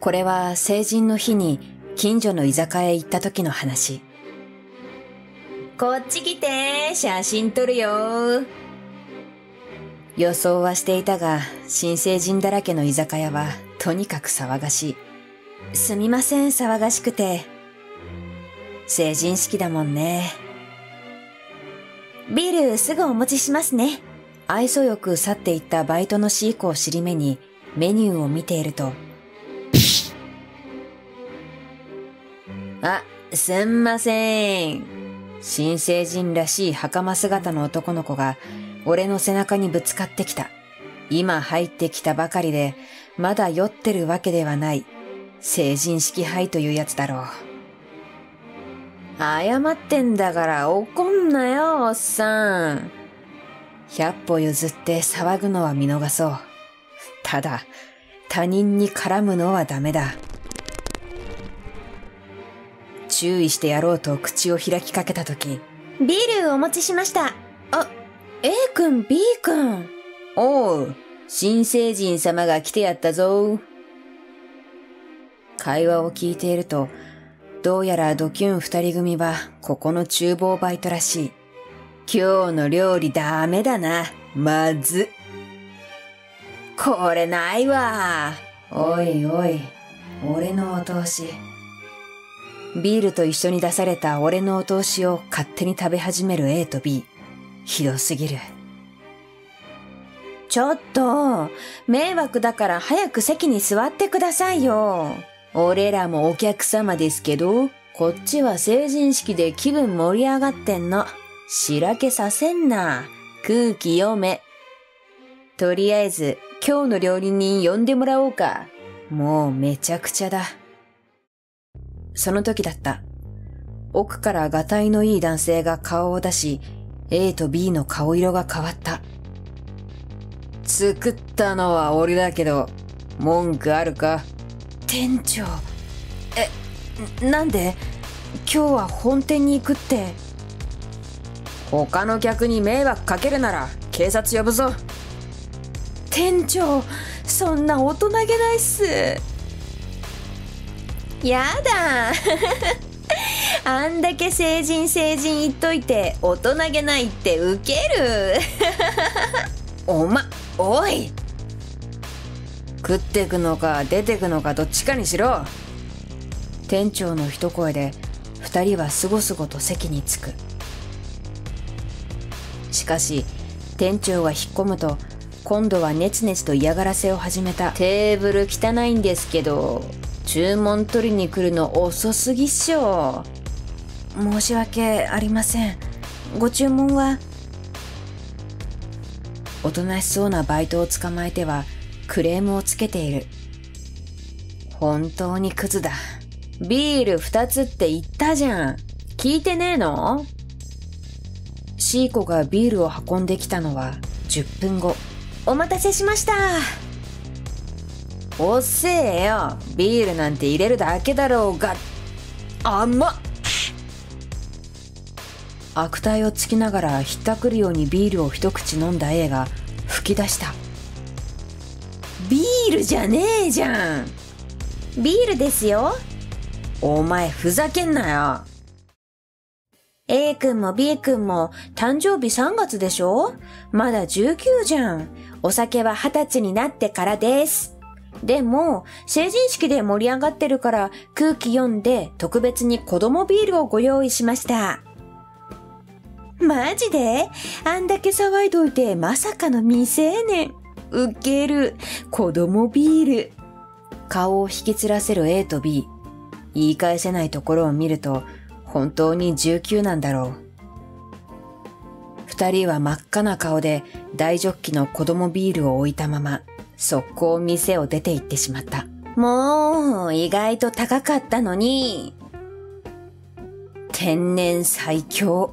これは成人の日に近所の居酒屋へ行った時の話。こっち来て、写真撮るよ。予想はしていたが、新成人だらけの居酒屋はとにかく騒がしい。すみません、騒がしくて。成人式だもんね。ビールすぐお持ちしますね。愛想よく去っていったバイトのシーコを尻目にメニューを見ていると。あ、すんません。新成人らしい袴姿の男の子が俺の背中にぶつかってきた。今入ってきたばかりで、まだ酔ってるわけではない。成人式杯というやつだろう。謝ってんだから怒んなよ、おっさん。百歩譲って騒ぐのは見逃そう。ただ、他人に絡むのはダメだ。注意してやろうと口を開きかけたとき、ビールお持ちしました。あ、A 君、B 君。おう、新成人様が来てやったぞ。会話を聞いていると、どうやらドキュン二人組はここの厨房バイトらしい。今日の料理ダメだな。まず。これないわ。おいおい、俺のお通し。ビールと一緒に出された俺のお通しを勝手に食べ始める A と B。ひどすぎる。ちょっと、迷惑だから早く席に座ってくださいよ。俺らもお客様ですけど、こっちは成人式で気分盛り上がってんの。しらけさせんな。空気読め。とりあえず、今日の料理人呼んでもらおうか。もうめちゃくちゃだ。その時だった。奥からがたいのいい男性が顔を出し、A と B の顔色が変わった。作ったのは俺だけど、文句あるか？店長。え、なんで？今日は本店に行くって。他の客に迷惑かけるなら警察呼ぶぞ。店長、そんな大人げないっす。やだ。あんだけ成人成人言っといて大人げないってウケる。おまおい。食ってくのか出てくのかどっちかにしろ。店長の一声で二人はすごすごと席に着く。しかし店長が引っ込むと今度はネチネチと嫌がらせを始めたテーブル汚いんですけど注文取りに来るの遅すぎっしょ。申し訳ありません。ご注文は？おとなしそうなバイトを捕まえてはクレームをつけている。本当にクズだ。ビール二つって言ったじゃん。聞いてねえの？シーコがビールを運んできたのは10分後。お待たせしました。おっせえよ。ビールなんて入れるだけだろうが。甘っ悪態をつきながらひったくるようにビールを一口飲んだ A が吹き出した。ビールじゃねえじゃんビールですよ。お前ふざけんなよ。A 君も B 君も誕生日3月でしょ？まだ19じゃん。お酒は20歳になってからです。でも、成人式で盛り上がってるから空気読んで特別に子供ビールをご用意しました。マジで？あんだけ騒いどいてまさかの未成年。ウケる。子供ビール。顔を引きつらせる A と B。言い返せないところを見ると本当に19なんだろう。二人は真っ赤な顔で大ジョッキの子供ビールを置いたまま速攻店を出て行ってしまった。もう、意外と高かったのに。天然最強。